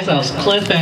guys, that was Cliff and